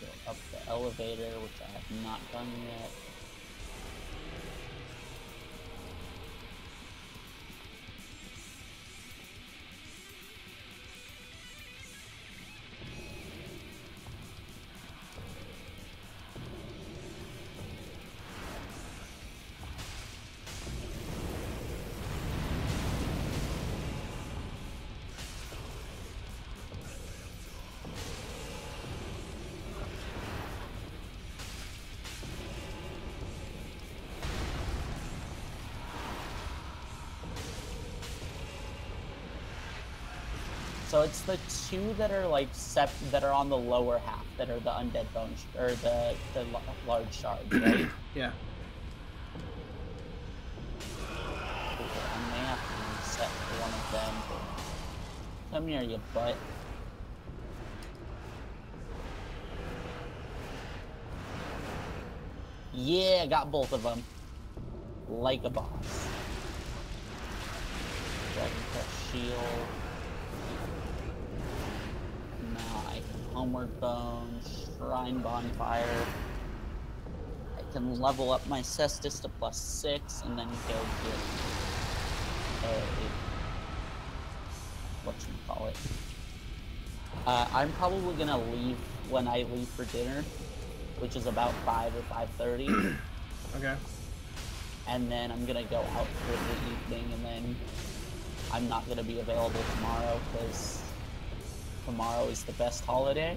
go up the elevator, which I have not done yet. So it's the two that are like sep that are on the lower half that are the undead bones or the the l- large shards, right? Yeah. Okay, I may have to reset one of them. Come here, you butt. Yeah, got both of them. Like a boss. Dragon Crest Shield. Now I can Homeward Bone, Shrine Bonfire. I can level up my Cestus to plus six and then go get a what you call it. Uh, I'm probably gonna leave when I leave for dinner, which is about five or five thirty, Okay. and then I'm gonna go out for the evening, and then I'm not gonna be available tomorrow because tomorrow is the best holiday.